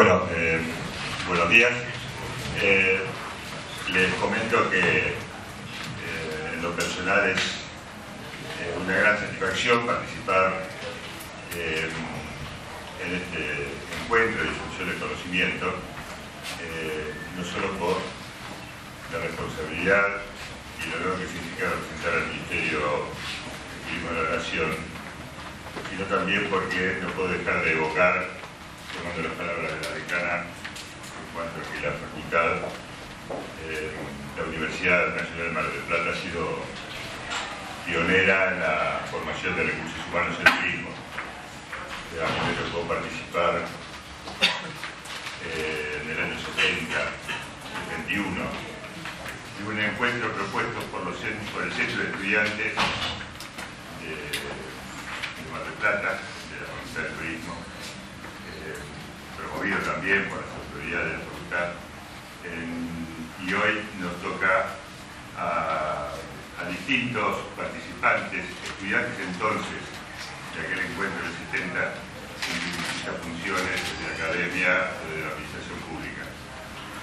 Bueno, eh, buenos días. Eh, les comento que eh, en lo personal es una gran satisfacción participar en este encuentro de difusión del conocimiento, no solo por la responsabilidad y honor que significa representar al Ministerio de Turismo de Nación, sino también porque no puedo dejar de evocar, tomando las palabras de la decana, en cuanto a que la facultad, eh, la Universidad Nacional de Mar del Plata ha sido pionera en la formación de recursos humanos en turismo. A me tocó participar eh, en el año 70, 71, de un encuentro propuesto por, el Centro de Estudiantes de, de Mar del Plata, de la Facultad de Turismo, eh, también por las autoridades facultad. En- y hoy nos toca a, distintos participantes, estudiantes entonces de aquel encuentro del 70, en distintas funciones de la academia o de la administración pública.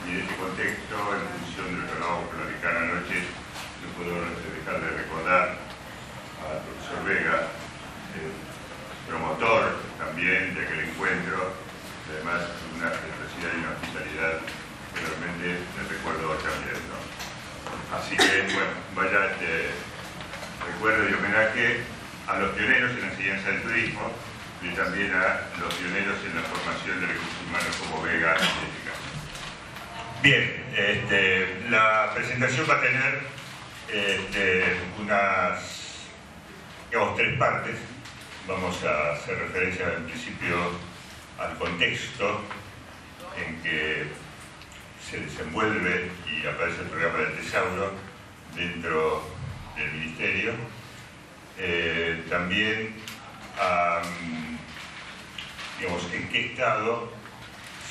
Y en este contexto, en función de lo que decana anoche, no puedo dejar de recordar al profesor Vega, eh, promotor también de aquel encuentro, y además una generosidad y una hospitalidad que realmente me recuerdo hoy también. ¿no? Así que, bueno, vaya este recuerdo y homenaje a los pioneros en la enseñanza del turismo y también a los pioneros en la formación de recursos humanos como Vega y Jessica. Bien, este, la presentación va a tener este, unas, tres partes. Vamos a hacer referencia en principio al contexto en que se desenvuelve y aparece el programa del Tesauro dentro del Ministerio. Eh, también digamos, en qué estado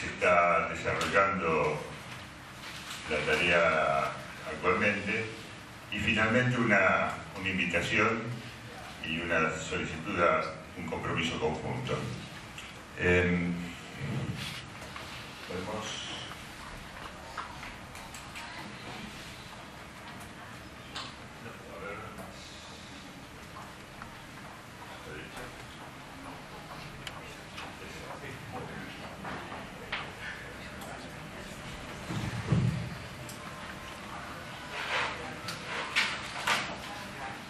se está desarrollando la tarea actualmente y finalmente una invitación y una solicitud a un compromiso conjunto. Em. A ver.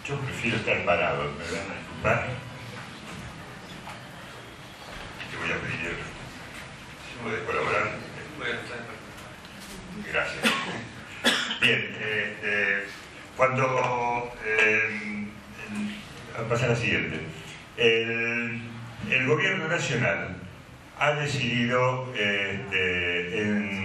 Yo prefiero estar parado, me van a disculpar. Te voy a pedir si puedes colaborar. Gracias. Bien, este, cuando eh, a pasar a la siguiente. El, el gobierno nacional ha decidido este, en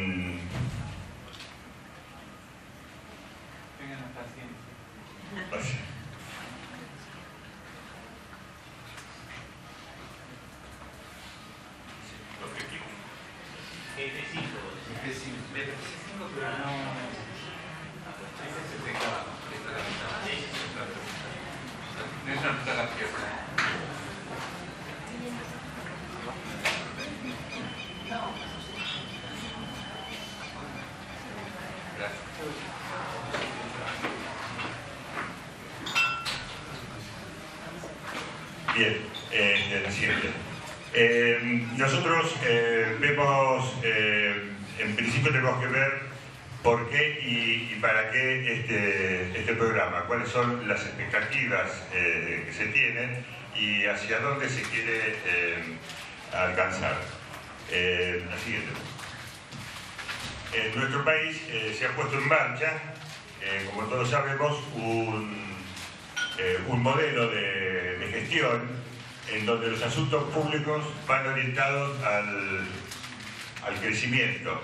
Bien, eh, siguiente. Eh, nosotros eh, vemos, eh, en principio tenemos que ver por qué y, para qué este, este programa, cuáles son las expectativas eh, que se tienen y hacia dónde se quiere eh, alcanzar. Eh, la. En nuestro país eh, se ha puesto en marcha, como todos sabemos, un, un modelo de, de gestión en donde los asuntos públicos van orientados al, al crecimiento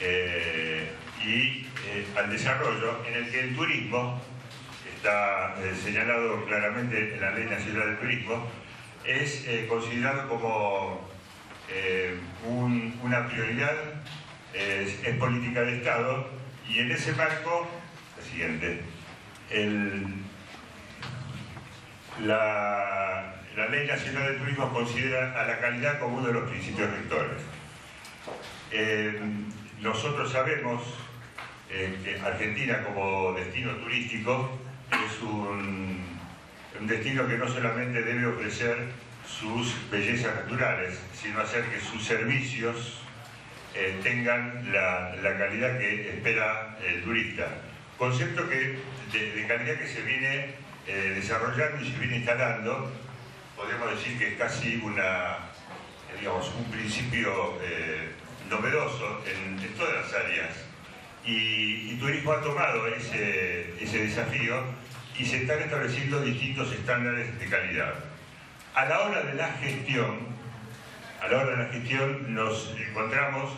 eh, y eh, al desarrollo, en el que el turismo, está eh, señalado claramente en la Ley Nacional del Turismo, es considerado como un- una prioridad, es, política de Estado, y en ese marco, la siguiente, la, la Ley Nacional de Turismo considera a la calidad como uno de los principios rectores. Eh, nosotros sabemos eh, que Argentina como destino turístico es un, destino que no solamente debe ofrecer sus bellezas naturales, sino hacer que sus servicios eh, tengan la, calidad que espera el turista. Concepto que, de, calidad que se viene desarrollando y se viene instalando, podemos decir que es casi una, digamos, un principio eh, novedoso en, todas las áreas. Y, y, Turismo ha tomado ese, desafío y se están estableciendo distintos estándares de calidad. A la hora de la gestión, a la hora de la gestión nos encontramos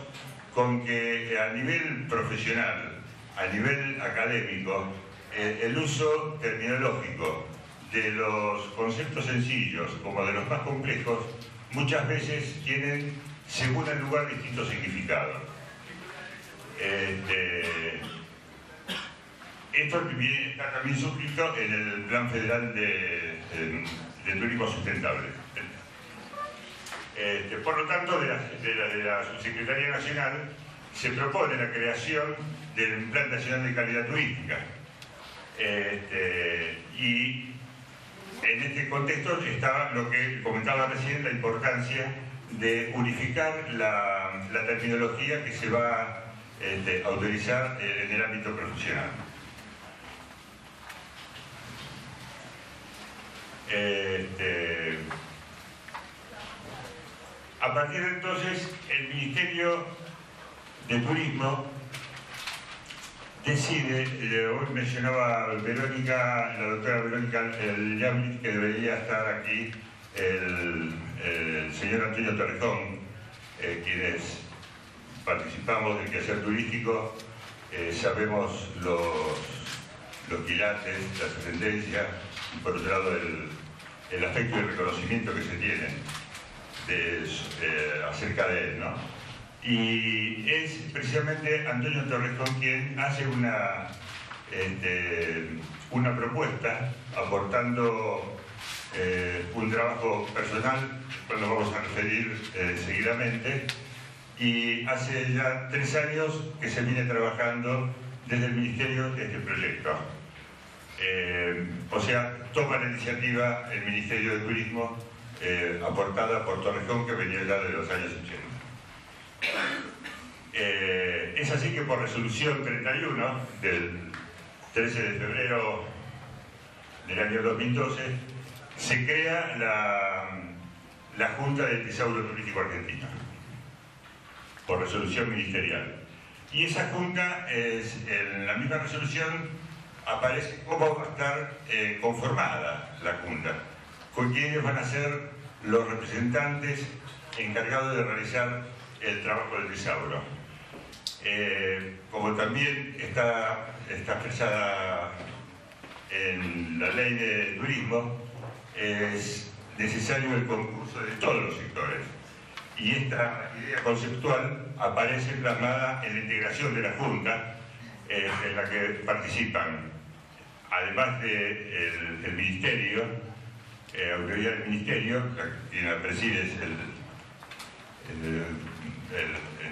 con que a nivel profesional, a nivel académico, eh, el uso terminológico de los conceptos sencillos como de los más complejos muchas veces tienen, según el lugar, distintos significados. Este, esto está también suscrito en el Plan Federal de, de turismo sustentable. Este, por lo tanto, de la, Subsecretaría Nacional se propone la creación del Plan Nacional de Calidad Turística. Este, y en este contexto estaba lo que comentaba recién, la importancia de unificar la, terminología que se va este, a utilizar en el ámbito profesional. Este, a partir de entonces, el Ministerio de Turismo decide, hoy mencionaba Verónica, la doctora Verónica el que debería estar aquí el, señor Antonio Torrejón, eh, quienes participamos del quehacer turístico, eh, sabemos los, los quilates, las tendencias, y por otro lado el, el afecto y el reconocimiento que se tienen eh, acerca de él. ¿no? Y es precisamente Antonio Torrejón quien hace una, este, una propuesta aportando eh, un trabajo personal, cuando vamos a referir eh, seguidamente, y hace ya tres años que se viene trabajando desde el Ministerio de este proyecto. Eh, o sea, toma la iniciativa el Ministerio de Turismo aportada por Torrejón que venía ya de los años 80. Eh, es así que por resolución 31 del 13 de febrero del año 2012 se crea la, Junta del Tesauro Turístico Argentino por resolución ministerial. Y esa junta, es, en la misma resolución, aparece cómo va a estar eh, conformada la Junta, con quiénes van a ser los representantes encargados de realizar el trabajo del tesauro. Eh, como también está, está expresada en la ley de turismo, es necesario el concurso de todos los sectores. Y esta idea conceptual aparece plasmada en la integración de la Junta, eh, en la que participan además del de Ministerio, eh, autoridad del Ministerio, quien la preside es el,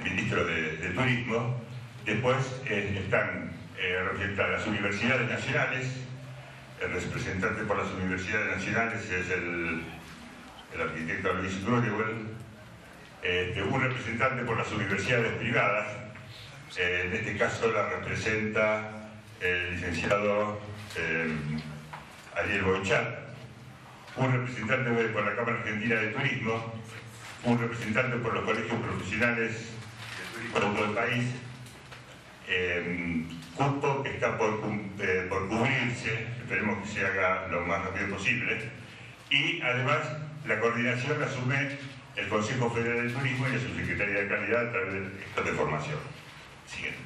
Ministro de, Turismo, después eh, están eh, las universidades nacionales, el representante por las universidades nacionales es el, arquitecto Luis Grunewald, este, un representante por las universidades privadas, en este caso la representa el licenciado eh, Ariel Bonchat, un representante por la Cámara Argentina de Turismo, un representante por los colegios profesionales de turismo de todo el país, cupo que está por, eh, por cubrirse, esperemos que se haga lo más rápido posible, y además la coordinación la asume el Consejo Federal de Turismo y la Subsecretaría de Calidad a través de de formación. Siguiente,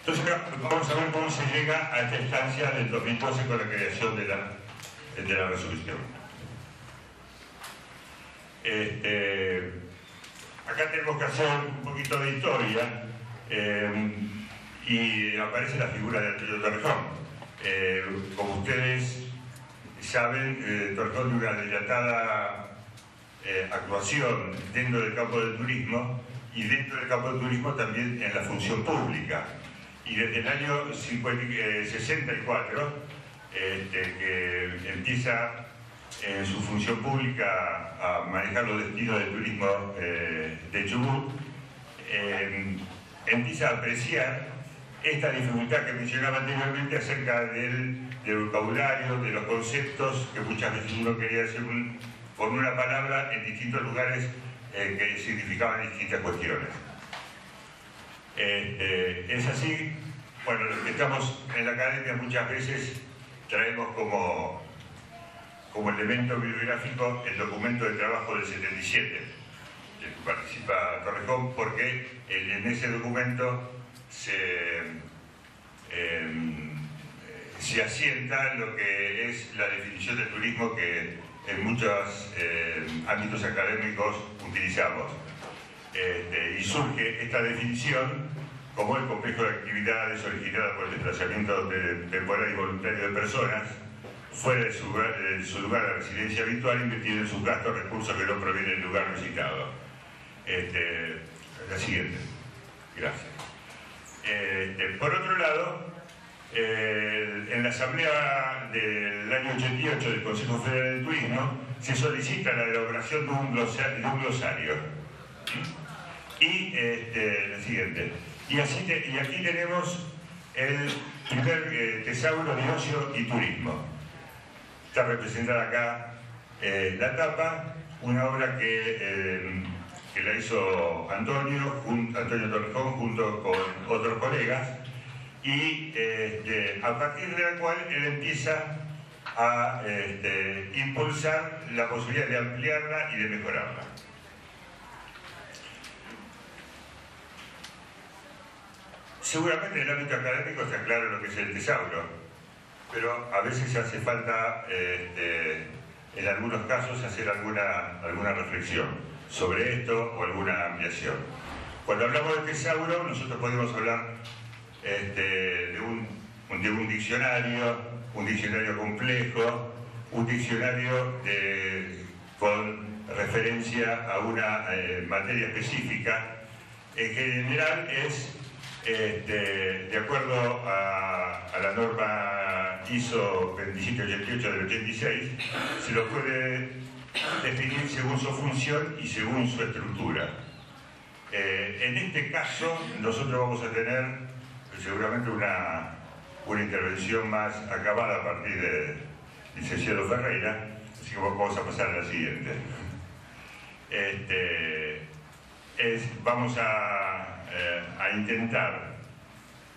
Entonces vamos a ver cómo se llega a esta instancia del 2012 con la creación de la, de la resolución. Este, acá tenemos que hacer un poquito de historia eh, y aparece la figura de Antonio Torrejón. Eh, como ustedes saben, eh, Torrejón de una dilatada eh, actuación dentro del campo del turismo y dentro del campo del turismo también en la función pública. Y desde el año 64, eh, este, que empieza en su función pública a manejar los destinos del turismo eh, de Chubut, empieza a apreciar esta dificultad que mencionaba anteriormente acerca del, vocabulario, de los conceptos, que muchas veces uno quería decir con una palabra en distintos lugares eh, que significaban distintas cuestiones. Eh, eh, es así, bueno, los que estamos en la academia muchas veces traemos como, como elemento bibliográfico el documento de trabajo del 77, que participa Torrejón, porque en ese documento se, em, se asienta lo que es la definición del turismo que en muchos em, ámbitos académicos utilizamos. Este, y surge esta definición como el complejo de actividades originadas por el desplazamiento temporal y voluntario de personas fuera de su, lugar de residencia habitual invertido en sus gastos recursos que no provienen del lugar visitado. Este, la siguiente. Gracias. Eh, por otro lado, en la asamblea del año 88 del Consejo Federal de Turismo se solicita la elaboración de un glosario. Y este, la siguiente. Y, así y aquí tenemos el primer eh, tesauro de ocio y turismo. Está representada acá eh, la tapa, una obra que que la hizo Antonio, Antonio Torrejón junto con otros colegas, y este, a partir de la cual él empieza a este, impulsar la posibilidad de ampliarla y de mejorarla. Seguramente en el ámbito académico está claro lo que es el tesauro, pero a veces hace falta, este, en algunos casos, hacer alguna, alguna reflexión sobre esto o alguna ampliación. Cuando hablamos de tesauro, nosotros podemos hablar este, de, un, diccionario, un diccionario complejo, un diccionario con referencia a una eh, materia específica. En general es, este, de acuerdo a, la norma ISO 2788 del 86, se lo puede definir según su función y según su estructura. Eh, en este caso, nosotros vamos a tener seguramente una, una intervención más acabada a partir de licenciado Ferreira, así que vamos a pasar a la siguiente. Este, vamos a, eh, a intentar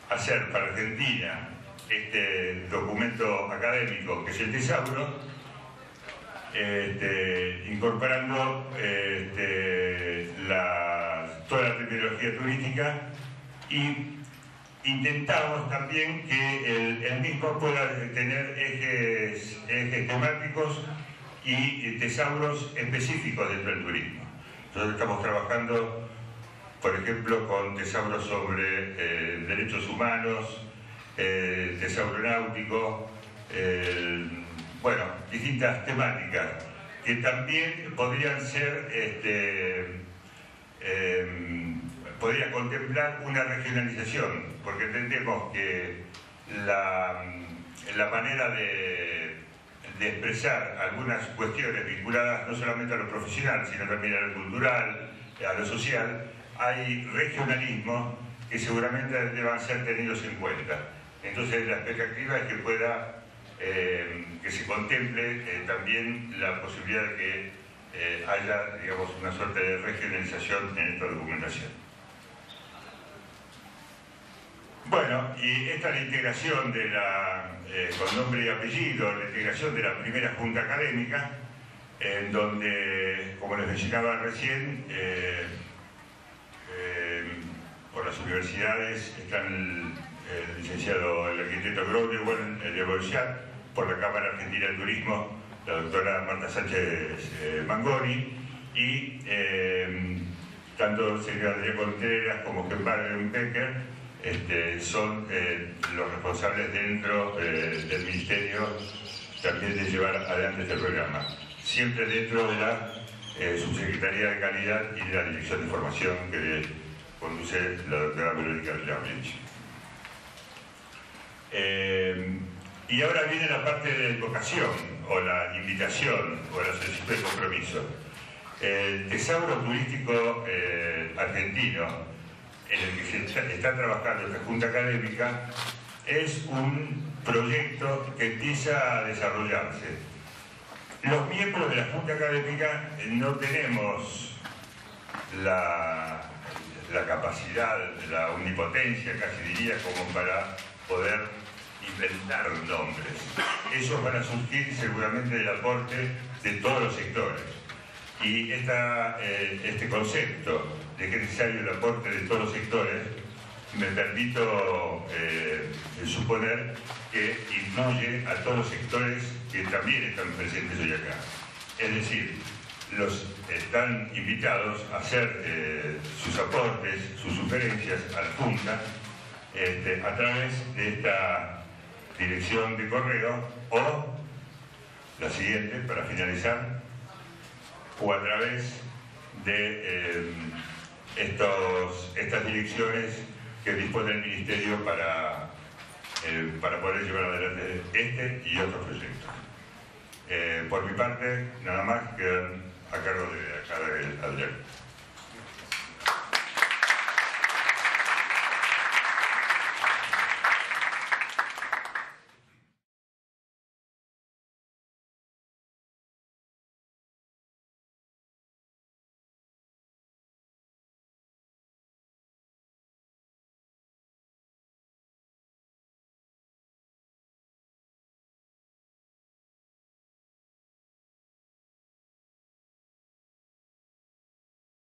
hacer para Argentina este documento académico que es el tesauro, este, incorporando este, toda la terminología turística y intentamos también que el, mismo pueda tener ejes, temáticos y tesauros específicos dentro del turismo. Nosotros estamos trabajando, por ejemplo, con tesauros sobre eh, derechos humanos, eh, tesauro náutico, bueno, distintas temáticas que también podrían ser, este, em, podría contemplar una regionalización, porque entendemos que la, la manera de, de, expresar algunas cuestiones vinculadas no solamente a lo profesional, sino también a lo cultural, a lo social, hay regionalismos que seguramente deban ser tenidos en cuenta. Entonces la expectativa es que pueda eh, que se contemple eh, también la posibilidad de que eh, haya digamos, una suerte de regionalización en esta documentación. Bueno, y esta es la integración de la, con nombre y apellido, la integración de la primera junta académica, en donde, como les mencionaba recién, por las universidades están licenciado, el arquitecto Grove, el de Bolshat, por la Cámara Argentina de Turismo, la doctora Marta Sánchez eh, Mangoni, y eh, tanto el señor Adrián Contreras como Ken Becker este, son eh, los responsables dentro del Ministerio también de llevar adelante este programa. Siempre dentro de la Subsecretaría de Calidad y de la Dirección de Formación que conduce la doctora Verónica Villamich. Eh, y ahora viene la parte de vocación, o la invitación, o la solicitud de compromiso. El tesauro turístico eh, argentino, en el que se está trabajando esta Junta Académica, es un proyecto que empieza a desarrollarse. Los miembros de la Junta Académica no tenemos la capacidad, la omnipotencia, casi diría, como para poder inventar nombres. Ellos van a surgir seguramente del aporte de todos los sectores. Y esta, eh, este concepto de que es necesario el aporte de todos los sectores, me permito eh, suponer que incluye a todos los sectores que también están presentes hoy acá. Es decir, los están invitados a hacer eh, sus aportes, sus sugerencias a la Junta este, a través de esta dirección de correo o la siguiente, para finalizar, o a través de eh, estos, estas direcciones que dispone el Ministerio para, eh, para poder llevar adelante este y otros proyectos. Eh, por mi parte, nada más que a cargo de acá de Adrián.